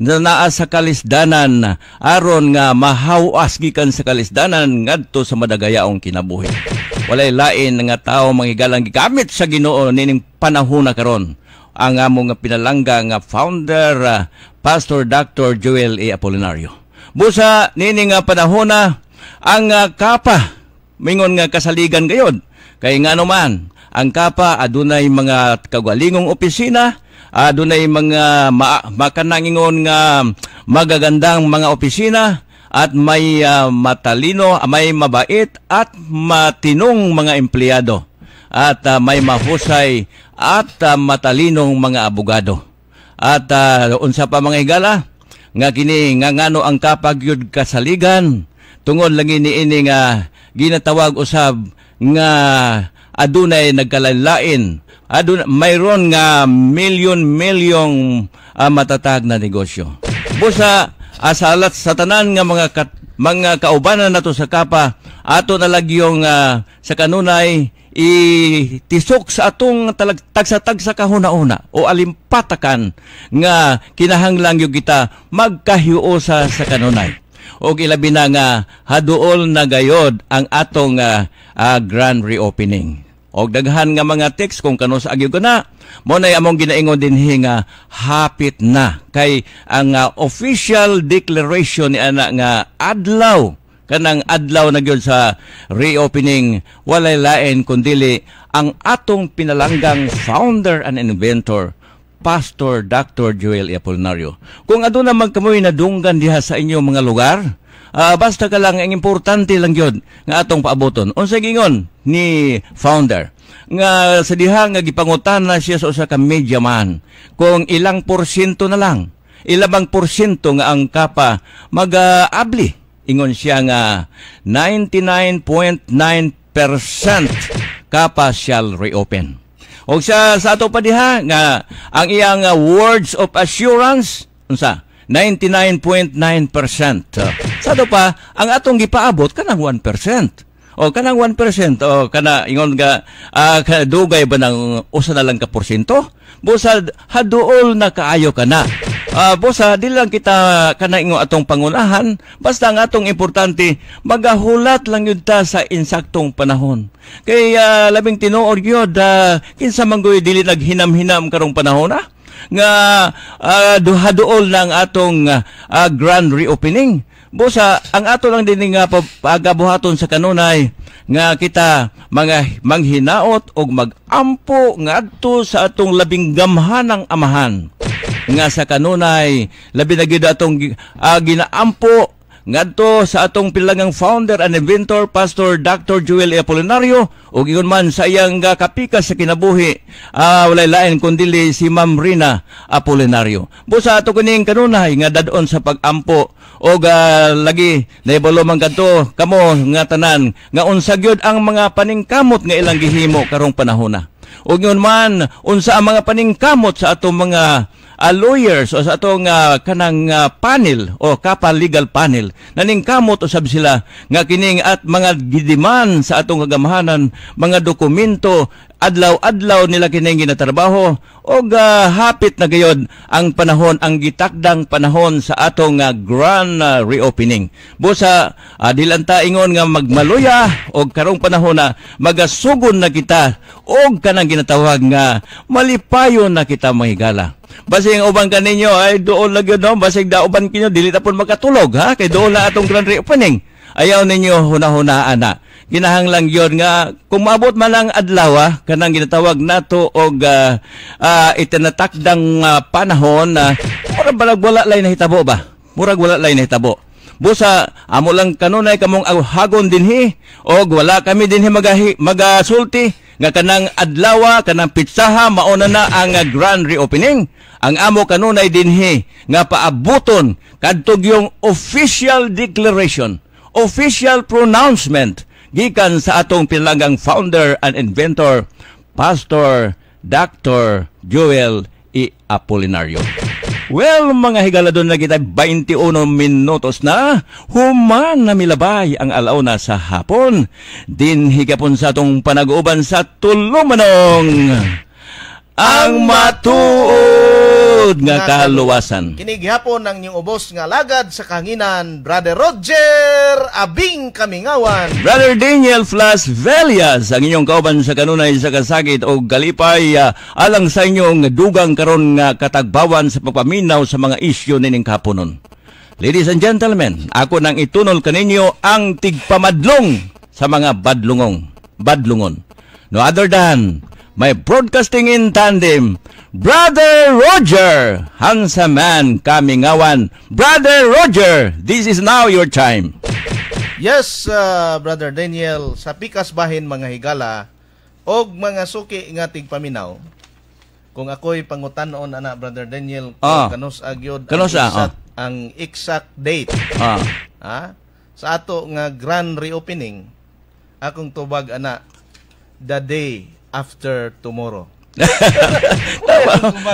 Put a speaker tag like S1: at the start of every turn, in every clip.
S1: na naa sa kalisdanan aron nga mahawas gikan sa kalisdanan ngadto sa madagayaong kinabuhi. Walay lain nga tao manghigalang gigamit sa Ginoo nining panahon na karon ang among pinalangga nga founder uh, Pastor Dr. Joel A. Apolinario. Busa nining nga panahon na ang uh, kapa mingon nga kasaligan gayod kay nga man ang kapa adunay mga kagwalingong opisina adunay mga ma- makanangingon nga magagandang mga opisina at may uh, matalino, may mabait at matinong mga empleyado at uh, may mahusay at uh, matalinong mga abogado. At uh, unsa pa mga higala nga kini nga ngano ang kapag yud kasaligan tungod lang ini nga ginatawag usab nga adunay nagkalain adun mayroon nga milyon-milyong uh, matatag na negosyo. Busa asalat sa tanan nga mga kat, mga kaubanan nato sa kapa ato na yung uh, sa kanunay itisok sa atong talag, tagsa-tagsa kahuna-una o alimpatakan nga kinahanglang yung kita magkahiuosa sa kanunay. O ilabi na nga haduol na gayod ang atong uh, uh, grand reopening. Og daghan nga mga text kung kano sa agyo na mo na among ginaingon din nga hapit na kay ang uh, official declaration ni ana nga adlaw kanang adlaw na gyud sa reopening walay lain kundili ang atong pinalanggang founder and inventor Pastor Dr. Joel Apolinario. Kung aduna magkamoy na dunggan diha sa inyong mga lugar, uh, basta ka lang ang importante lang yun nga atong paaboton. Unsa gingon ni founder? Nga sa diha nga gipangutan na siya sa usa ka media man. Kung ilang porsyento na lang. Ilabang porsyento nga ang kapa mag-abli ingon siya nga 99.9% kapa shall reopen. O sa sa ato pa diha nga ang iyang uh, words of assurance unsa 99.9%. Sa ato pa ang atong gipaabot kanang 1%. O kanang 1% o kana ingon nga uh, dugay ba ng usa na lang ka porsyento? Busa haduol na kaayo kana. Uh, bosa, di lang kita kana ingo atong pangunahan, basta ang atong importante, magahulat lang yun ta sa insaktong panahon. Kay uh, labing tinuod yun, uh, kinsa manggoy dili naghinam-hinam karong panahon, ah? Nga uh, duhaduol ng atong uh, grand reopening. Bosa, ang ato lang din nga pagabuhaton sa kanunay nga kita mga manghinaot og magampo ngadto sa atong labing gamhanang amahan nga sa kanunay labi na gid atong uh, ginaampo ngadto sa atong pilangang founder and inventor Pastor Dr. Joel Apolinario ug ingon man sa iyang uh, kapika sa kinabuhi uh, walay lain kundi si Ma'am Rina Apolinario. Busa ato kuning kanunay nga dadon sa pagampo og uh, lagi naibalo man kadto kamo nga tanan nga unsa gyud ang mga paningkamot nga ilang gihimo karong panahona. Ug yun man unsa ang mga paningkamot sa atong mga uh, lawyers o sa atong uh, kanang uh, panel o kapal legal panel naning kamot usab sila nga kining at mga gidiman sa atong kagamahanan mga dokumento adlaw-adlaw nila kining ginatrabaho o uh, hapit na gayod ang panahon ang gitakdang panahon sa atong uh, grand uh, reopening busa uh, dilanta ingon nga magmaluya og karong panahon na magasugon na kita og kanang ginatawag nga malipayon na kita mahigala Basing uban kaninyo ay doon lang yun no. Basing dauban kinyo dili ta pun makatulog ha kay doon na atong grand reopening. Ayaw ninyo hunahunaan na. Kinahanglang yon nga kung maabot man lang adlaw ha, kanang ginatawag nato og uh, uh, itinatakdang uh, panahon na uh, murag balag wala lay nahitabo ba? Murag wala lay nahitabo. Busa amo lang kanunay kamong hagon dinhi og wala kami dinhi magahi magasulti nga kanang adlaw kanang pitsaha mauna na ang grand reopening ang amo kanunay dinhi nga paabuton kadtog yung official declaration official pronouncement gikan sa atong pinlagang founder and inventor Pastor Dr. Joel E. Apolinario. Well, mga higaladon na kita 21 minutos na human na milabay ang alaw na sa hapon. Din higapon sa atong panag-uban sa tulumanong ang matuod Hangtod nga kaluwasan.
S2: Kini gihapon ang inyong ubos nga lagad sa kanginan Brother Roger Abing Kamingawan.
S1: Brother Daniel Flas Velias, ang inyong kauban sa kanunay sa kasakit o galipay ah, alang sa inyong dugang karon nga katagbawan sa pagpaminaw sa mga isyu nining kapunon. Ladies and gentlemen, ako nang itunol kaninyo ang tigpamadlong sa mga badlungong, badlungon. No other than my broadcasting in tandem, Brother Roger, Hansaman Kamingawan. Brother Roger, this is now your time.
S2: Yes, uh, Brother Daniel, sa pikas bahin mga higala og mga suki nga tigpaminaw. Kung ako'y pangutanon ana Brother Daniel,
S1: Ah.
S2: kung kanus agyod
S1: Kanus,
S2: ang,
S1: ah,
S2: exact, ang exact date
S1: Ah,
S2: ha? sa ato nga grand reopening akong tubag ana the day after tomorrow.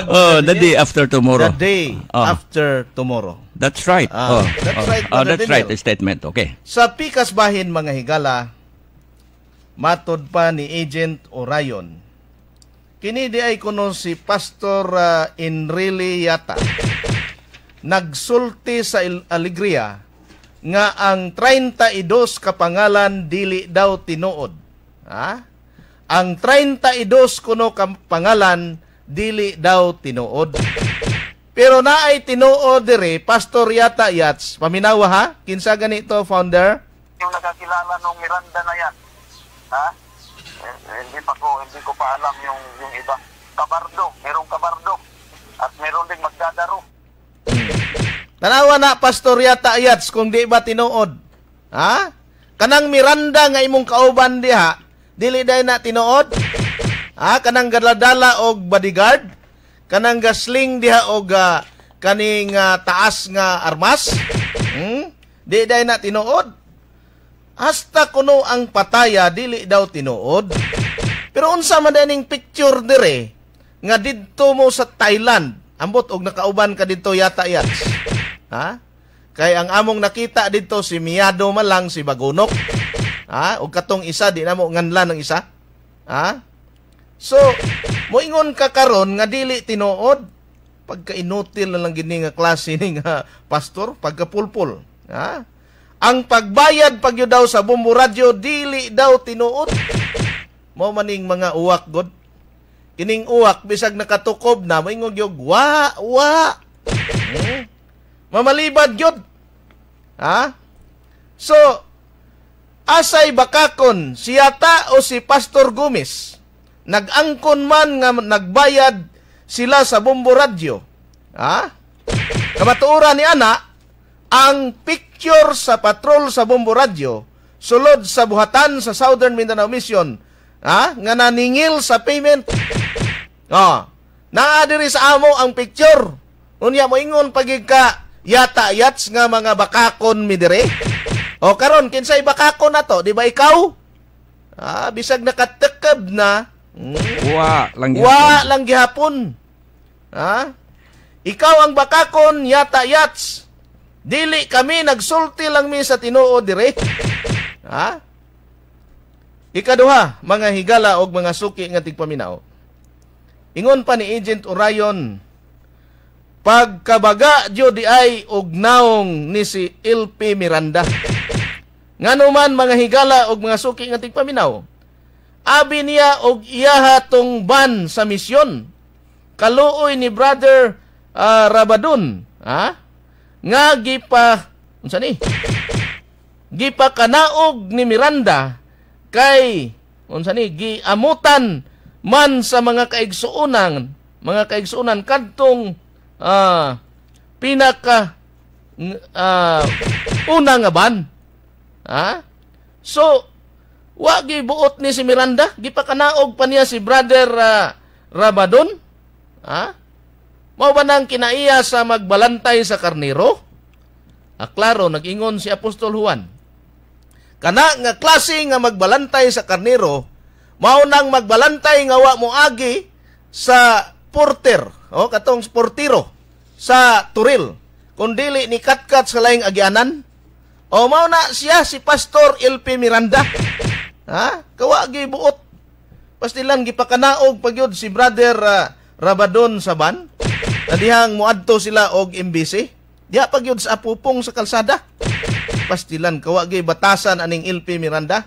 S1: oh, the day after tomorrow.
S2: The day
S1: Ah.
S2: after tomorrow.
S1: That's right.
S2: Ah,
S1: oh,
S2: that's
S1: oh,
S2: right,
S1: Oh, that's right, the statement. Okay.
S2: Sa pikas bahin mga higala, matod pa ni Agent Orion. Kini di ay kuno si Pastor uh, Enrile Yata. Nagsulti sa Alegria nga ang 32 kapangalan dili daw tinuod. Ha? Ang 32 kuno kapangalan dili daw tinuod. Pero naay tinuod dire Pastor Yata Yats. Paminawa ha? Kinsa ganito founder?
S3: yung nakakilala nung Miranda na yan. Ha? Eh, hindi pa ko, hindi ko pa alam yung, yung iba. Kabardo, merong kabardo. At meron ding magdadaro.
S2: Tanawa na Pastor Yata Yats kung di ba tinuod. Ha? Kanang Miranda nga imong kauban diha, dili day na tinuod? Ha? Kanang galadala og bodyguard? Kanang gasling diha og ah, kaning ah, taas nga armas? Hmm? Di day na tinuod? Hasta kuno ang pataya dili daw tinuod. Pero unsa man daning picture dire nga didto mo sa Thailand, ambot og nakauban ka didto yata yats. Ha? Kay ang among nakita dito si Miyado man lang si Bagunok. Ha? Og katong isa di na mo nganlan ng isa. Ha? So, moingon ka karon nga dili tinuod pagka inutil na lang gini nga klase ni nga pastor pagka pulpul. Ha? Ang pagbayad pagyo daw sa bumbo radyo dili daw tinuod. Mo maning mga uwak god. Kining uwak bisag nakatukob na moingon gyud wa wa. Hmm? Mamalibad gyud. Ha? So, asay bakakon siyata o si Pastor Gomez nagangkon man nga nagbayad sila sa Bombo Radio. Ha? Kamatuoran ni ana ang picture sa patrol sa Bombo Radio sulod sa buhatan sa Southern Mindanao Mission ha nga naningil sa payment. Oh, naa diri sa amo ang picture. Unya mo ingon pagig ka yata yats nga mga bakakon mi dire. O karon kinsay bakakon na to, di ba ikaw? Ah, bisag nakatekab na. Hmm.
S1: Wa lang
S2: Wa lang gihapon. Ha? Ikaw ang bakakon yata yats. Dili kami nagsulti lang mi sa Tinoo dire. Ha? Ikaduha, mga higala og mga suki nga tigpaminaw. Ingon pa ni Agent Orion, pagkabaga jud di ay og naong ni si LP Miranda. Ngano man mga higala og mga suki nga tigpaminaw. Abi niya og iyaha tong ban sa misyon. Kaluoy ni brother ah, Rabadon, ha? Nga gipa unsa ni? Gipa kanaog ni Miranda kay unsa ni giamutan man sa mga kaigsuonan, mga kaigsuonan kadtong ah, pinaka ah, una nga ban. Ha? So, wa gibuot ni si Miranda, gipakanaog pa niya si brother ah, Rabadon. Ha? Mao ba nang kinaiya sa magbalantay sa karnero? Ah, klaro, nag-ingon si Apostol Juan. Kana nga klase nga magbalantay sa karnero, mao nang magbalantay nga wa mo agi sa porter, o katong portiro sa turil. Kung dili ni katkat sa laing agianan, o mao na siya si Pastor LP Miranda. Ha? Kawa gi buot. Pasti lang gipakanaog pagyud si brother ah, Rabadon sa ban. na dihang muadto sila og imbisi. Diha pag yun sa apupong sa kalsada. Pastilan, kawagi batasan aning LP Miranda.